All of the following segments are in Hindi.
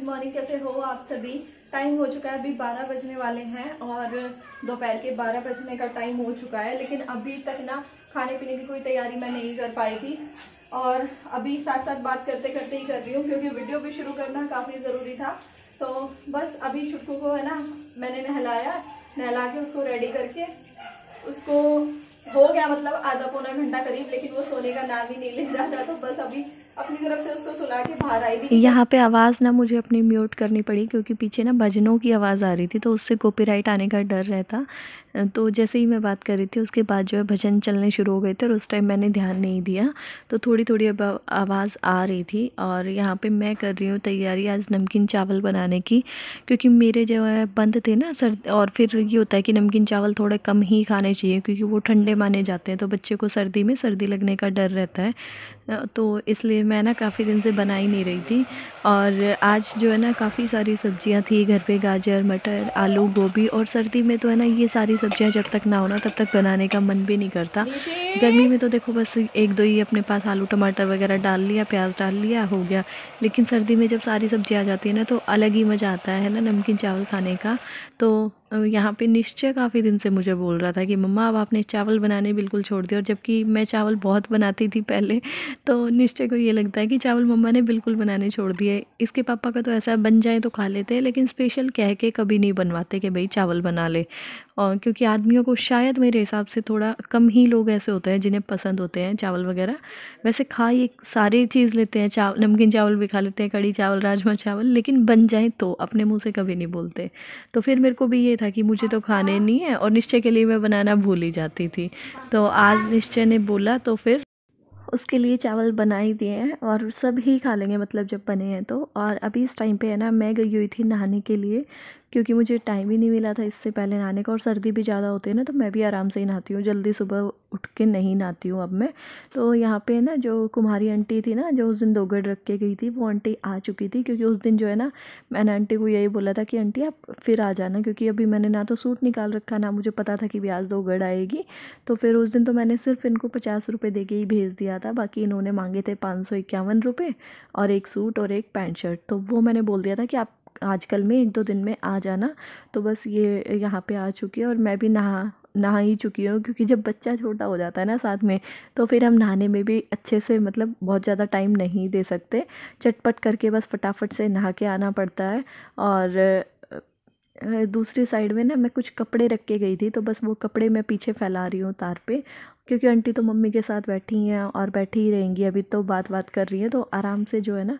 गुड मॉर्निंग, कैसे हो आप सभी? टाइम हो चुका है, अभी 12 बजने वाले हैं और दोपहर के 12 बजने का टाइम हो चुका है, लेकिन अभी तक ना खाने पीने की कोई तैयारी मैं नहीं कर पाई थी। और अभी साथ साथ बात करते करते ही कर रही हूँ, क्योंकि वीडियो भी शुरू करना काफ़ी ज़रूरी था। तो बस अभी छुटकू को है ना, मैंने नहलाया, नहला के उसको रेडी करके, उसको हो गया मतलब आधा पौना घंटा करीब, लेकिन वो सोने का नाम ही नहीं ले रहा था तो बस अभी अपनी तरफ़ से उसको सुला के बाहर आई थी। यहाँ पे आवाज़ ना मुझे अपनी म्यूट करनी पड़ी, क्योंकि पीछे ना भजनों की आवाज़ आ रही थी तो उससे कॉपीराइट आने का डर रहता। तो जैसे ही मैं बात कर रही थी, उसके बाद जो है भजन चलने शुरू हो गए थे और उस टाइम मैंने ध्यान नहीं दिया। तो थोड़ी थोड़ी अब आवाज़ आ रही थी और यहाँ पे मैं कर रही हूँ तैयारी आज नमकीन चावल बनाने की, क्योंकि मेरे जो है बंद थे ना सर, और फिर ये होता है कि नमकीन चावल थोड़े कम ही खाने चाहिए क्योंकि वो ठंडे माने जाते हैं तो बच्चे को सर्दी में सर्दी लगने का डर रहता है। तो इसलिए मैं ना काफ़ी दिन से बना ही नहीं रही थी और आज जो है ना काफ़ी सारी सब्ज़ियाँ थी, घर पर गाजर, मटर, आलू, गोभी और सर्दी में तो है ना ये सारी सब्ज़ियाँ जब तक ना हो ना, तब तक बनाने का मन भी नहीं करता। गर्मी में तो देखो बस एक दो ही अपने पास आलू, टमाटर वगैरह डाल लिया, प्याज डाल लिया, हो गया। लेकिन सर्दी में जब सारी सब्ज़ियाँ आ जाती है ना तो अलग ही मज़ा आता है ना, नमकीन चावल खाने का। तो यहाँ पे निश्चय काफ़ी दिन से मुझे बोल रहा था कि, मम्मा, अब आपने चावल बनाने बिल्कुल छोड़ दिया। और जबकि मैं चावल बहुत बनाती थी पहले तो निश्चय को ये लगता है कि चावल मम्मा ने बिल्कुल बनाने छोड़ दिए। इसके पापा का तो ऐसा बन जाए तो खा लेते हैं, लेकिन स्पेशल कह के कभी नहीं बनवाते कि भाई चावल बना ले। और क्योंकि आदमियों को शायद मेरे हिसाब से थोड़ा कम ही लोग ऐसे होते हैं जिन्हें पसंद होते हैं चावल वगैरह। वैसे खा ये सारी चीज़ लेते हैं चावल नमकीन चावल भी खा लेते हैं कड़ी चावल, राजमा चावल, लेकिन बन जाए तो अपने मुँह से कभी नहीं बोलते। तो फिर मेरे को भी ये था कि मुझे तो खाने नहीं है और निश्चय के लिए मैं बनाना भूल ही जाती थी। तो आज निश्चय ने बोला तो फिर? उसके लिए चावल बना ही दिए हैं और सब ही खा लेंगे मतलब जब बने हैं तो। और अभी इस टाइम पे है ना, मैं गई हुई थी नहाने के लिए। क्योंकि मुझे टाइम ही नहीं मिला था इससे पहले नहाने का और सर्दी भी ज़्यादा होती है ना तो मैं भी आराम से ही नहाती हूँ। जल्दी सुबह उठ के नहीं नहाती हूँ अब मैं। तो यहाँ पे ना जो कुम्हारी आंटी थी ना, जो उस दिन दोगड़ रख के गई थी, वो आंटी आ चुकी थी क्योंकि उस दिन जो है ना, मैंने आंटी को यही बोला था कि, आंटी, आप फिर आ जाना क्योंकि अभी मैंने ना तो सूट निकाल रखा, ना मुझे पता था कि ब्याज दोगड़ आएगी। तो फिर उस दिन तो मैंने सिर्फ़ इनको पचास रुपये दे के ही भेज दिया था, बाकी इन्होंने मांगे थे पाँच सौ इक्यावन रुपये और एक सूट और एक पैंट शर्ट। तो वो मैंने बोल दिया था कि आप आजकल में, एक दो दिन में आ जाना। तो बस ये यहाँ पे आ चुकी है और मैं भी नहा नहा ही चुकी हूँ क्योंकि जब बच्चा छोटा हो जाता है ना साथ में तो फिर हम नहाने में भी अच्छे से मतलब बहुत ज़्यादा टाइम नहीं दे सकते। चटपट करके बस फटाफट से नहा के आना पड़ता है। और दूसरी साइड में ना मैं कुछ कपड़े रख के गई थी तो बस वो कपड़े मैं पीछे फैला रही हूँ तार पे, क्योंकि आंटी तो मम्मी के साथ बैठी हैं और बैठी ही रहेंगी, अभी तो बात बात कर रही है तो आराम से जो है ना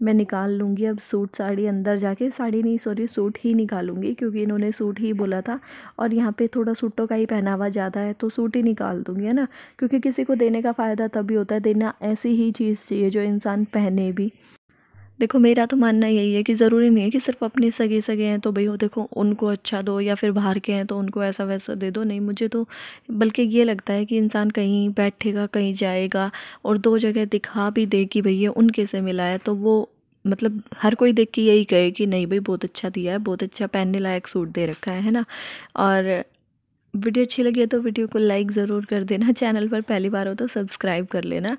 मैं निकाल लूँगी अब सूट साड़ी अंदर जाके। साड़ी नहीं सॉरी सूट ही निकालूँगी क्योंकि इन्होंने सूट ही बोला था और यहाँ पे थोड़ा सूटों का ही पहनावा ज़्यादा है तो सूट ही निकाल दूँगी, है ना? क्योंकि किसी को देने का फ़ायदा तभी होता है, देना ऐसी ही चीज़ चाहिए जो इंसान पहने भी। देखो, मेरा तो मानना यही है कि ज़रूरी नहीं है कि सिर्फ़ अपने सगे सगे हैं तो भाई हो देखो, उनको अच्छा दो या फिर बाहर के हैं तो उनको ऐसा वैसा दे दो। नहीं, मुझे तो बल्कि ये लगता है कि इंसान कहीं बैठेगा, कहीं जाएगा और दो जगह दिखा भी दे कि भैया उनके से मिला है तो वो मतलब हर कोई देख के यही कहे कि नहीं भाई, बहुत अच्छा दिया है, बहुत अच्छा पहनने लायक सूट दे रखा है है ना? और वीडियो अच्छी लगी है तो वीडियो को लाइक ज़रूर कर देना चैनल पर पहली बार हो तो सब्सक्राइब कर लेना।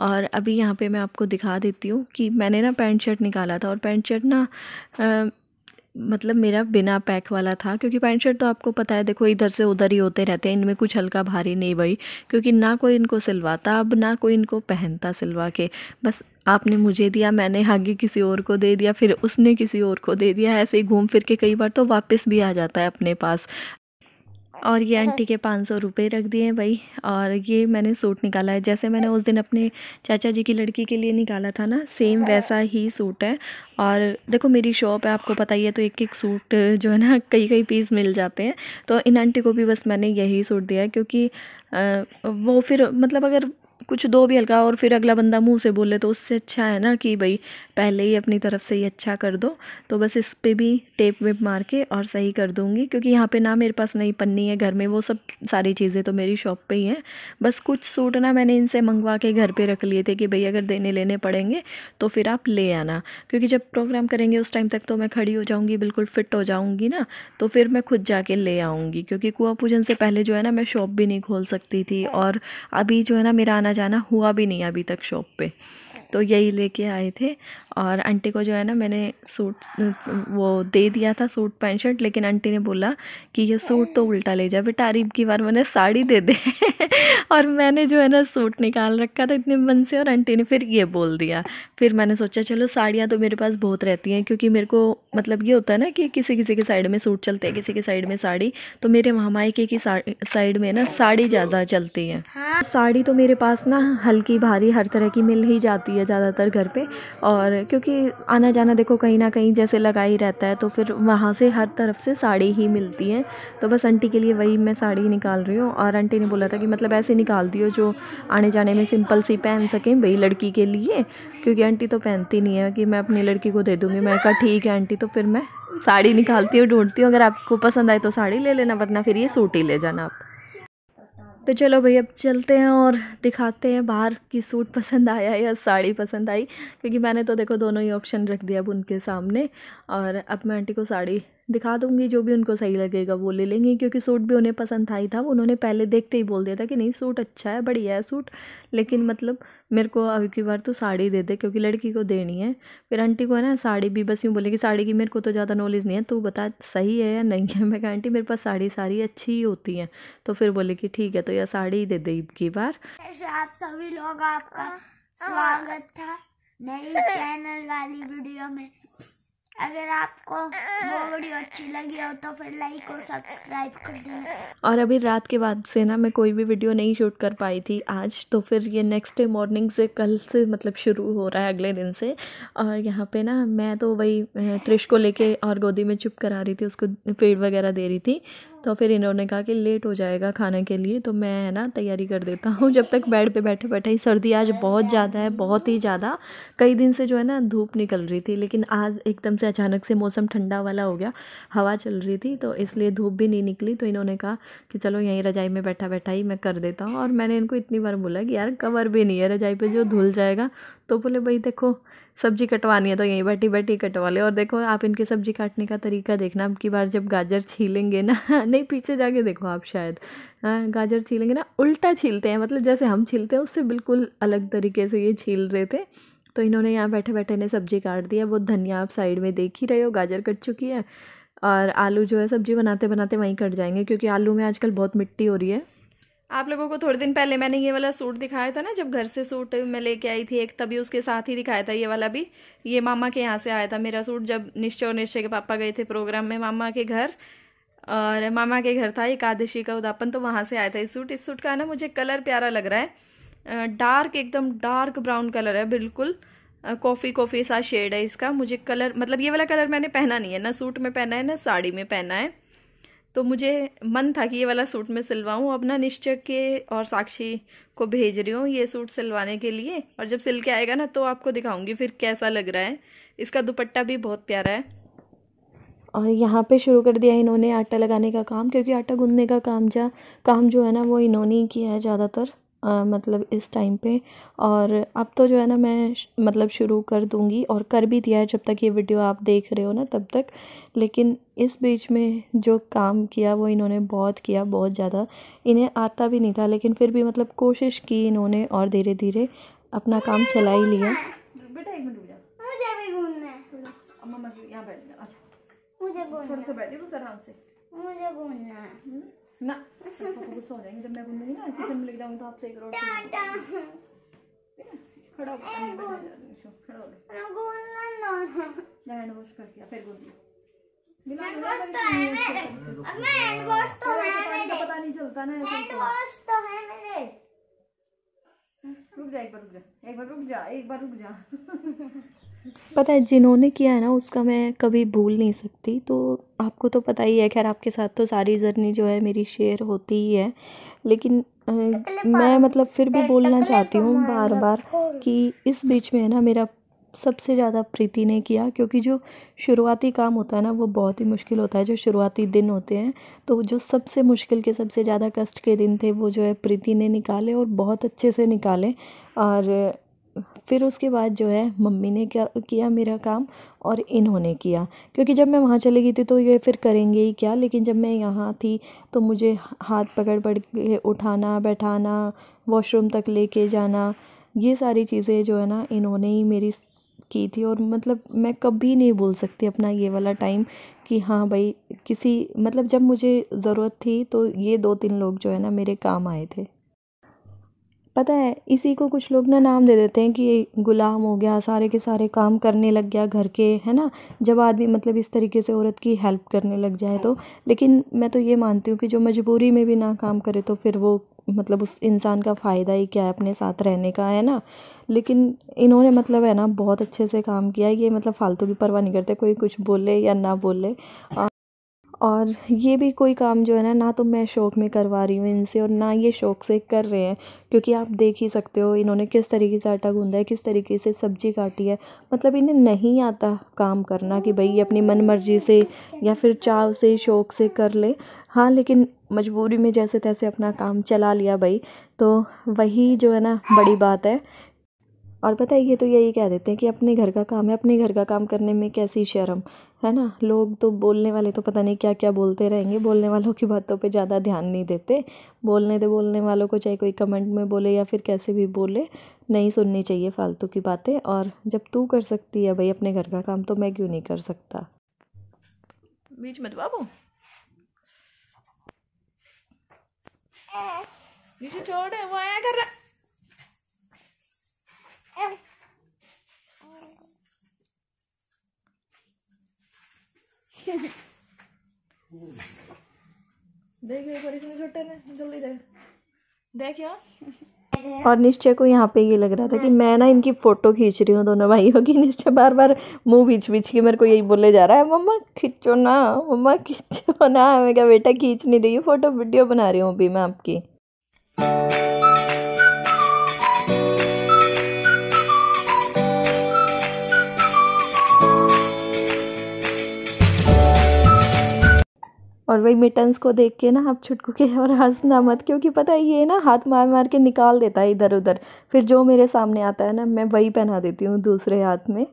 और अभी यहाँ पे मैं आपको दिखा देती हूँ कि मैंने ना पैंट शर्ट निकाला था और पैंट शर्ट ना आ, मतलब मेरा बिना पैक वाला था क्योंकि पैंट शर्ट तो आपको पता है देखो इधर से उधर ही होते रहते हैं इनमें कुछ हल्का भारी नहीं भाई क्योंकि ना कोई इनको सिलवाता अब ना कोई इनको पहनता सिलवा के। बस आपने मुझे दिया मैंने आगे किसी और को दे दिया फिर उसने किसी और को दे दिया ऐसे ही घूम फिर के कई बार तो वापस भी आ जाता है अपने पास। और ये हाँ। आंटी के पाँच सौ रुपये रख दिए हैं भाई। और ये मैंने सूट निकाला है। जैसे मैंने उस दिन अपने चाचा जी की लड़की के लिए निकाला था ना सेम वैसा ही सूट है। और देखो मेरी शॉप है आपको पता ही है तो एक एक सूट जो है ना कई कई पीस मिल जाते हैं। तो इन आंटी को भी बस मैंने यही सूट दिया है क्योंकि वो फिर मतलब अगर कुछ दो भी हल्का और फिर अगला बंदा मुँह से बोले तो उससे अच्छा है ना कि भाई पहले ही अपनी तरफ़ से ही अच्छा कर दो। तो बस इस पर भी टेप वेप मार के और सही कर दूँगी, क्योंकि यहाँ पे ना मेरे पास नई पन्नी है, घर में वो सब सारी चीज़ें तो मेरी शॉप पे ही हैं। बस कुछ सूट ना मैंने इनसे मंगवा के घर पे रख लिए थे कि भाई अगर देने लेने पड़ेंगे तो फिर आप ले आना, क्योंकि जब प्रोग्राम करेंगे उस टाइम तक तो मैं खड़ी हो जाऊँगी, बिल्कुल फिट हो जाऊँगी ना तो फिर मैं खुद जाके ले आऊँगी, क्योंकि कुआ पूजन से पहले जो है ना मैं शॉप भी नहीं खोल सकती थी और अभी जो है ना मेरा आना जाना हुआ भी नहीं अभी तक शॉप पे। तो यही लेके आए थे। और आंटी को जो है ना मैंने सूट, वो दे दिया था सूट, पैंट, शर्ट, लेकिन आंटी ने बोला कि ये सूट तो उल्टा ले जा बेटा तारीफ़ की बार मैंने साड़ी दे दे। और मैंने जो है ना सूट निकाल रखा था इतने मन से और आंटी ने फिर ये बोल दिया। फिर मैंने सोचा, चलो, साड़ियाँ तो मेरे पास बहुत रहती हैं, क्योंकि मेरे को मतलब ये होता है ना कि किसी किसी के साइड में सूट चलते हैं, किसी के साइड में साड़ी तो मेरे मायके की साइड में ना साड़ी ज़्यादा चलती है। हाँ। साड़ी तो मेरे पास ना हल्की भारी हर तरह की मिल ही जाती है ज़्यादातर घर पे। और क्योंकि आना जाना देखो कहीं ना कहीं जैसे लगा ही रहता है तो फिर वहाँ से हर तरफ़ से साड़ी ही मिलती है। तो बस आंटी के लिए वही मैं साड़ी निकाल रही हूँ। और आंटी ने बोला था कि मतलब ऐसे निकाल दियो जो आने जाने में सिंपल सी पहन सकें भाई लड़की के लिए, क्योंकि आंटी तो पहनती नहीं है कि मैं अपनी लड़की को दे दूँगी। मैं कहा, ठीक है आंटी तो फिर मैं साड़ी निकालती हूँ, ढूंढती हूँ। अगर आपको पसंद आए तो साड़ी ले लेना, वरना फिर ये सूट ही ले जाना आप। तो चलो भाई, अब चलते हैं और दिखाते हैं बाहर की सूट पसंद आया या साड़ी पसंद आई। क्योंकि मैंने तो देखो दोनों ही ऑप्शन रख दिया अब उनके सामने। और अब मैं आंटी को साड़ी दिखा दूँगी जो भी उनको सही लगेगा वो ले लेंगे क्योंकि सूट भी उन्हें पसंद आई था। उन्होंने पहले देखते ही बोल दिया था कि नहीं सूट अच्छा है बढ़िया है सूट लेकिन मतलब मेरे को अभी की बार तो साड़ी दे दे क्योंकि लड़की को देनी है। फिर आंटी को है ना साड़ी भी बस यूँ बोले कि साड़ी की मेरे को तो ज़्यादा नॉलेज नहीं है तो बता सही है या नहीं है? मैं कहा आंटी मेरे पास साड़ी सारी अच्छी ही होती हैं। तो फिर बोले कि ठीक है तो यह साड़ी ही दे दे की बार। आप सभी लोग आपका स्वागत था नई चैनल वाली वीडियो में। अगर आपको वो वीडियो अच्छी लगी हो तो फिर लाइक और सब्सक्राइब कर देना। और अभी रात के बाद से ना मैं कोई भी वीडियो नहीं शूट कर पाई थी आज तो फिर ये नेक्स्ट डे मॉर्निंग से कल से मतलब शुरू हो रहा है अगले दिन से। और यहाँ पे ना मैं तो वही त्रिश को लेके और गोदी में चुप करा रही थी, उसको पेड़ वगैरह दे रही थी। तो फिर इन्होंने कहा कि लेट हो जाएगा खाने के लिए तो मैं, है ना, तैयारी कर देता हूँ। जब तक बेड पे बैठे बैठे ही, सर्दी आज बहुत ज़्यादा है, बहुत ही ज़्यादा। कई दिन से जो है ना, धूप निकल रही थी, लेकिन आज एकदम से अचानक से मौसम ठंडा वाला हो गया, हवा चल रही थी तो इसलिए धूप भी नहीं निकली तो इन्होंने कहा कि चलो यहीं रजाई में बैठा बैठा ही मैं कर देता हूँ। और मैंने इनको इतनी बार बोला कि यार कवर भी नहीं है, रजाई पर जो धुल जाएगा तो बोले, भाई देखो, सब्ज़ी कटवानी है तो यहीं बैठी बैठी कटवा ले। और देखो, आप इनके सब्ज़ी काटने का तरीका देखना। अब की बार जब गाजर छीलेंगे ना, नहीं, पीछे जाके देखो आप शायद। हाँ गाजर छीलेंगे ना, उल्टा छीलते हैं मतलब जैसे हम छीलते हैं, उससे बिल्कुल अलग तरीके से ये छील रहे थे। तो इन्होंने यहाँ बैठे बैठे ने सब्ज़ी काट दिया। वो धनिया आप साइड में देख ही रहे हो, गाजर कट चुकी है। और आलू जो है, सब्ज़ी बनाते बनाते वहीं कट जाएँगे, क्योंकि आलू में आजकल बहुत मिट्टी हो रही है। आप लोगों को थोड़े दिन पहले मैंने ये वाला सूट दिखाया था ना, जब घर से सूट मैं लेके आई थी एक, तभी उसके साथ ही दिखाया था ये वाला भी। ये मामा के यहाँ से आया था मेरा सूट जब निश्चय और निश्चय के पापा गए थे प्रोग्राम में, मामा के घर। और मामा के घर था एकादशी का उदापन तो वहाँ से आया था इस सूट। इस सूट का ना मुझे कलर प्यारा लग रहा है। डार्क, एकदम डार्क ब्राउन कलर है, बिल्कुल। कॉफ़ी कॉफ़ी सा शेड है इसका। मुझे कलर मतलब ये वाला कलर मैंने पहना नहीं है, ना सूट में पहना है, ना साड़ी में पहना है। तो मुझे मन था कि ये वाला सूट मैं सिलवाऊँ। अपना निश्चय के और साक्षी को भेज रही हूँ ये सूट सिलवाने के लिए। और जब सिल के आएगा ना तो आपको दिखाऊँगी फिर कैसा लग रहा है। इसका दुपट्टा भी बहुत प्यारा है। और यहाँ पे शुरू कर दिया इन्होंने आटा लगाने का काम, क्योंकि आटा गूंदने का काम जा काम जो है ना वो इन्होंने ही किया है ज़्यादातर। मतलब इस टाइम पे। और अब तो जो है ना मैं मतलब शुरू कर दूँगी और कर भी दिया है जब तक ये वीडियो आप देख रहे हो ना तब तक। लेकिन इस बीच में जो काम किया वो इन्होंने बहुत किया बहुत ज़्यादा। इन्हें आता भी नहीं था लेकिन फिर भी मतलब कोशिश की इन्होंने और धीरे धीरे अपना काम चला ही लिया। बेटा एक मिनट मुझे घूमना है। अम्मा यहाँ बैठ जा अच्छा मुझे घूमना है। हम्म? ना गुस्सा हो जाएँगे जब मैं घूमूँगी ना किचन में लेके जाऊँगी तो आपसे एक रोड खड़ा हो खड़ा हो गया हैंड वॉश कर दिया फिर घूम पता नहीं चलता ना ऐसे तो है मेरे। रुक जा एक बार रुक जा एक बार रुक जा एक बार रुक जा। पता है जिन्होंने किया है ना उसका मैं कभी भूल नहीं सकती। तो आपको तो पता ही है खैर आपके साथ तो सारी जर्नी जो है मेरी शेयर होती ही है। लेकिन आ, मैं मतलब फिर भी बोलना चाहती हूँ बार बार कि इस बीच में है ना मेरा सबसे ज़्यादा प्रीति ने किया, क्योंकि जो शुरुआती काम होता है ना, वो बहुत ही मुश्किल होता है, जो शुरुआती दिन होते हैं तो जो सबसे मुश्किल के सबसे ज़्यादा कष्ट के दिन थे, वो जो है प्रीति ने निकाले और बहुत अच्छे से निकाले, और फिर उसके बाद जो है मम्मी ने क्या, किया मेरा काम और इन्होंने किया, क्योंकि जब मैं वहाँ चली गई थी तो ये फिर करेंगे ही क्या, लेकिन जब मैं यहाँ थी तो मुझे हाथ पकड़ पकड़ के उठाना, बैठाना, वॉशरूम तक लेके जाना, ये सारी चीज़ें जो है ना, इन्होंने ही मेरी की थी और मतलब मैं कभी नहीं भूल सकती अपना ये वाला टाइम कि हाँ भाई, किसी मतलब जब मुझे ज़रूरत थी तो ये दो तीन लोग जो है ना मेरे काम आए थे। पता है, इसी को कुछ लोग ना नाम दे देते हैं कि गुलाम हो गया, सारे के सारे काम करने लग गया घर के, है ना? जब आदमी मतलब इस तरीके से औरत की हेल्प करने लग जाए तो। लेकिन मैं तो ये मानती हूँ कि जो मजबूरी में भी ना काम करे तो फिर वो मतलब उस इंसान का फ़ायदा ही क्या है, अपने साथ रहने का, है ना? लेकिन इन्होंने मतलब है ना, बहुत अच्छे से काम किया, ये मतलब फालतू की परवाह नहीं करते, कोई कुछ बोले या ना बोले। और ये भी कोई काम जो है ना ना तो मैं शौक़ में करवा रही हूँ इनसे और ना ये शौक़ से कर रहे हैं, क्योंकि आप देख ही सकते हो इन्होंने किस तरीके से आटा गूँधा है, किस तरीके से सब्ज़ी काटी है। मतलब इन्हें नहीं आता काम करना कि भाई अपनी मन मर्ज़ी से या फिर चाव से, शौक़ से कर ले। हाँ लेकिन मजबूरी में जैसे तैसे अपना काम चला लिया भाई तो वही जो है ना, बड़ी बात है और पता है ये तो यही कह देते हैं कि अपने घर का काम है अपने घर का काम करने में कैसी शर्म है ना? लोग तो बोलने वाले तो पता नहीं क्या क्या बोलते रहेंगे बोलने वालों की बातों पे ज़्यादा ध्यान नहीं देते। बोलने दे बोलने वालों को चाहे कोई कमेंट में बोले या फिर कैसे भी बोले नहीं सुननी चाहिए फालतू की बातें। और जब तू कर सकती है भाई अपने घर का काम तो मैं क्यों नहीं कर सकता? बीच मत बाबू नीचे छोड़ वो आया कर रहा देख एक बार इसने छोटे ने जल्दी देख। और निश्चय को यहाँ पे ये लग रहा था कि मैं ना इनकी फ़ोटो खींच रही हूँ दोनों भाइयों की। निश्चय बार बार मुँह बीच बीच के मेरे को यही बोले जा रहा है मम्मा खींचो ना मम्मा खींचो ना। मैं क्या बेटा खींच नहीं रही हूँ फ़ोटो वीडियो बना रही हूँ अभी मैं आपकी। और वही मिटन्स को देख के ना आप छुटकू के और हंसना मत, क्योंकि पता है ये ना हाथ मार मार के निकाल देता है इधर उधर फिर जो मेरे सामने आता है ना, मैं वही पहना देती हूँ दूसरे हाथ में।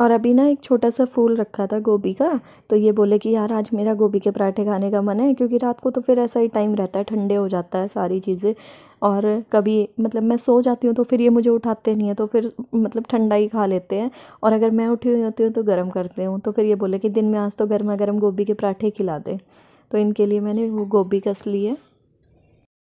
और अभी ना एक छोटा सा फूल रखा था गोभी का तो ये बोले कि यार आज मेरा गोभी के पराठे खाने का मन है, क्योंकि रात को तो फिर ऐसा ही टाइम रहता है, ठंडे हो जाता है सारी चीज़ें। और कभी मतलब मैं सो जाती हूँ तो फिर ये मुझे उठाते नहीं है तो फिर मतलब ठंडा ही खा लेते हैं। और अगर मैं उठी हुई होती हूँ तो गर्म करते हूँ तो फिर ये बोले कि दिन में आज तो गर्मा गर्म गोभी के पराठे खिला दे। तो इनके लिए मैंने वो गोभी कस ली है।